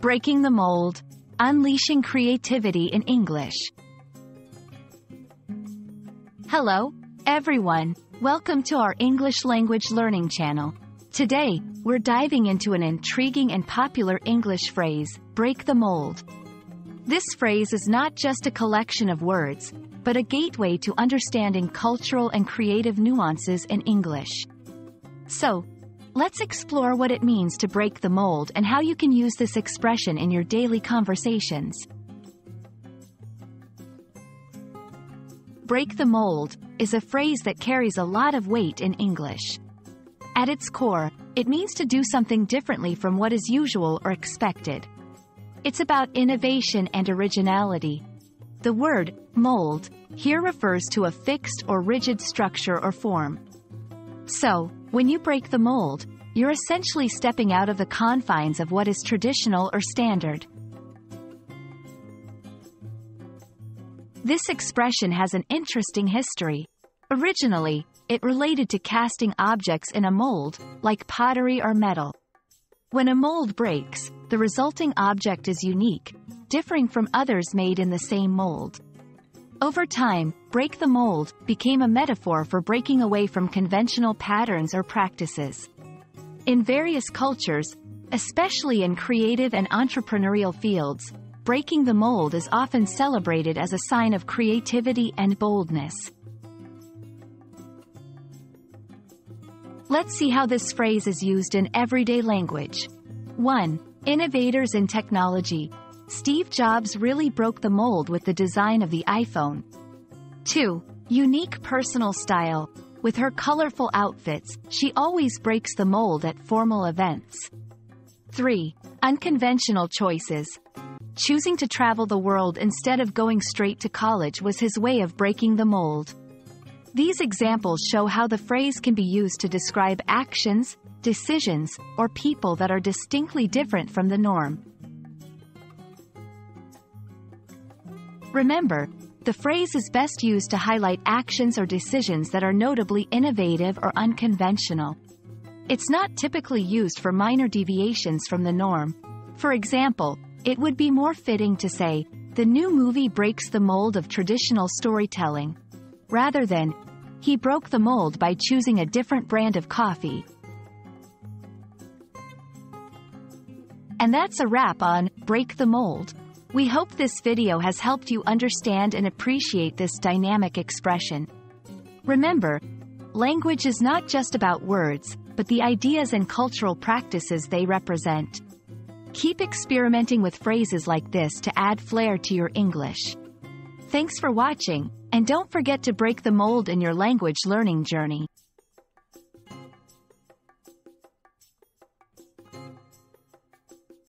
Breaking the Mold. Unleashing Creativity in English. Hello, everyone. Welcome to our English language learning channel. Today, we're diving into an intriguing and popular English phrase, break the mold. This phrase is not just a collection of words, but a gateway to understanding cultural and creative nuances in English. So, let's explore what it means to break the mold and how you can use this expression in your daily conversations. Break the mold is a phrase that carries a lot of weight in English. At its core, it means to do something differently from what is usual or expected. It's about innovation and originality. The word, mold, here refers to a fixed or rigid structure or form. So, when you break the mold, you're essentially stepping out of the confines of what is traditional or standard. This expression has an interesting history. Originally, it related to casting objects in a mold, like pottery or metal. When a mold breaks, the resulting object is unique, differing from others made in the same mold. Over time, break the mold became a metaphor for breaking away from conventional patterns or practices. In various cultures, especially in creative and entrepreneurial fields, breaking the mold is often celebrated as a sign of creativity and boldness. Let's see how this phrase is used in everyday language. 1. Innovators in technology, Steve Jobs really broke the mold with the design of the iPhone. 2. Unique personal style. With her colorful outfits, she always breaks the mold at formal events. 3. Unconventional choices. Choosing to travel the world instead of going straight to college was his way of breaking the mold. These examples show how the phrase can be used to describe actions, decisions, or people that are distinctly different from the norm. Remember, the phrase is best used to highlight actions or decisions that are notably innovative or unconventional. It's not typically used for minor deviations from the norm. For example, it would be more fitting to say, the new movie breaks the mold of traditional storytelling, rather than, he broke the mold by choosing a different brand of coffee. And that's a wrap on Break the Mold. We hope this video has helped you understand and appreciate this dynamic expression. Remember, language is not just about words, but the ideas and cultural practices they represent. Keep experimenting with phrases like this to add flair to your English. Thanks for watching, and don't forget to break the mold in your language learning journey.